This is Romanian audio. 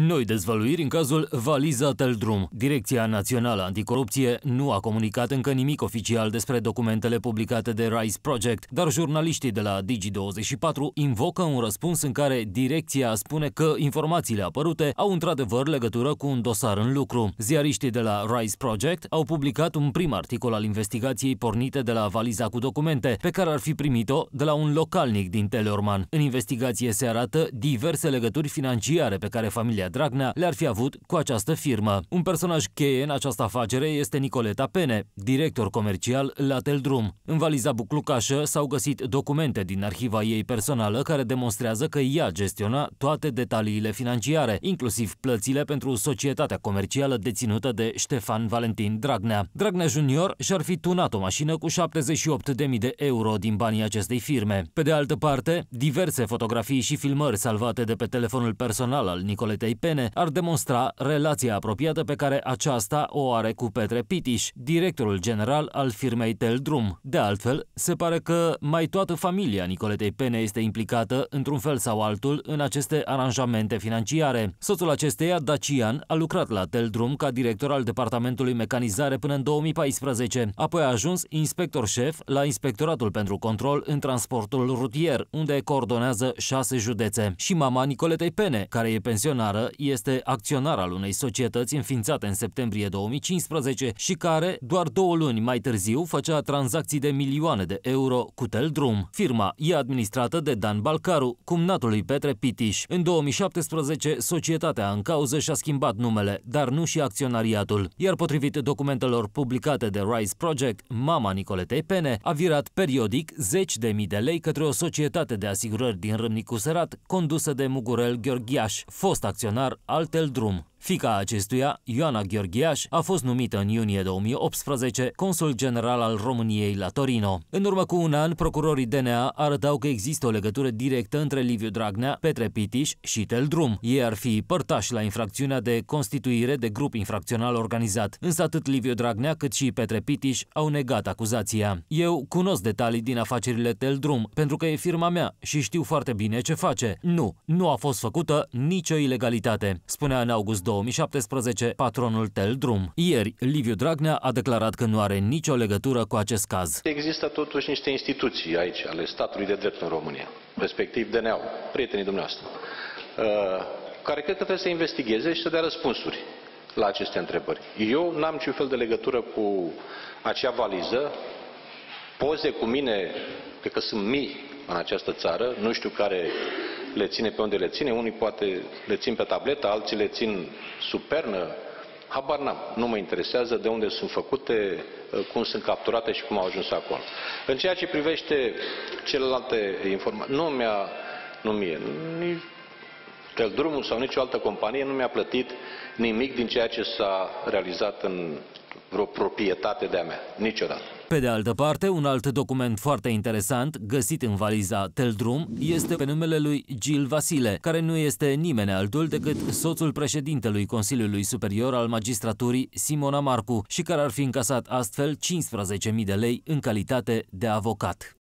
Noi dezvăluiri în cazul Valiza Teldrum. Direcția Națională Anticorupție nu a comunicat încă nimic oficial despre documentele publicate de Rise Project, dar jurnaliștii de la Digi24 invocă un răspuns în care direcția spune că informațiile apărute au într-adevăr legătură cu un dosar în lucru. Ziariștii de la Rise Project au publicat un prim articol al investigației pornite de la valiza cu documente, pe care ar fi primit-o de la un localnic din Teleorman. În investigație se arată diverse legături financiare pe care familia familia Dragnea le-ar fi avut cu această firmă. Un personaj cheie în această afacere este Nicoleta Pene, director comercial la Teldrum. În valiza buclucașă s-au găsit documente din arhiva ei personală care demonstrează că ea gestiona toate detaliile financiare, inclusiv plățile pentru societatea comercială deținută de Ștefan Valentin Dragnea. Dragnea Junior și-ar fi tunat o mașină cu 78.000 de euro din banii acestei firme. Pe de altă parte, diverse fotografii și filmări salvate de pe telefonul personal al Nicoletei Pene ar demonstra relația apropiată pe care aceasta o are cu Petre Pitiș, directorul general al firmei Teldrum. De altfel, se pare că mai toată familia Nicoletei Pene este implicată, într-un fel sau altul, în aceste aranjamente financiare. Soțul acesteia, Dacian, a lucrat la Teldrum ca director al Departamentului Mecanizare până în 2014, apoi a ajuns inspector șef la Inspectoratul pentru Control în Transportul Rutier, unde coordonează șase județe. Și mama Nicoletei Pene, care e pensionară, este acționar al unei societăți înființate în septembrie 2015 și care, doar două luni mai târziu, făcea tranzacții de milioane de euro cu Teldrum. Firma e administrată de Dan Balcaru, cumnatul lui Petre Pitiș. În 2017, societatea în cauză și-a schimbat numele, dar nu și acționariatul. Iar potrivit documentelor publicate de Rise Project, mama Nicoletei Pene a virat periodic zeci de mii de lei către o societate de asigurări din Râmnicu Sărat, condusă de Mugurel Gheorghiaș, fost acționar acționar Altel Drum. Fica acestuia, Ioana Gheorghiaș, a fost numită în iunie 2018 consul general al României la Torino. În urmă cu un an, procurorii DNA arătau că există o legătură directă între Liviu Dragnea, Petre Pitiș și Teldrum. Ei ar fi părtași la infracțiunea de constituire de grup infracțional organizat. Însă atât Liviu Dragnea cât și Petre Pitiș au negat acuzația. Eu cunosc detalii din afacerile Teldrum, pentru că e firma mea și știu foarte bine ce face. Nu, nu a fost făcută nicio ilegalitate, spunea în august 2017 patronul Teldrum. Ieri, Liviu Dragnea a declarat că nu are nicio legătură cu acest caz. Există totuși niște instituții aici ale statului de drept în România, respectiv DNA-ul, prietenii dumneavoastră, uh, care cred că trebuie să investigheze și să dea răspunsuri la aceste întrebări. Eu n-am niciun fel de legătură cu acea valiză. Poze cu mine, cred că sunt mii în această țară, nu știu care le ține pe unde le ține, unii poate le țin pe tabletă, alții le țin sub pernă, habar n-am, nu mă interesează de unde sunt făcute, cum sunt capturate și cum au ajuns acolo. În ceea ce privește celelalte informații, nu mi-a, nu mie, nici drumul sau nicio altă companie nu mi-a plătit nimic din ceea ce s-a realizat în vreo proprietate de-a mea, niciodată. Pe de altă parte, un alt document foarte interesant, găsit în valiza Teldrum, este pe numele lui Gil Vasile, care nu este nimeni altul decât soțul președintelui Consiliului Superior al Magistraturii, Simona Marcu, și care ar fi încasat astfel 15.000 de lei în calitate de avocat.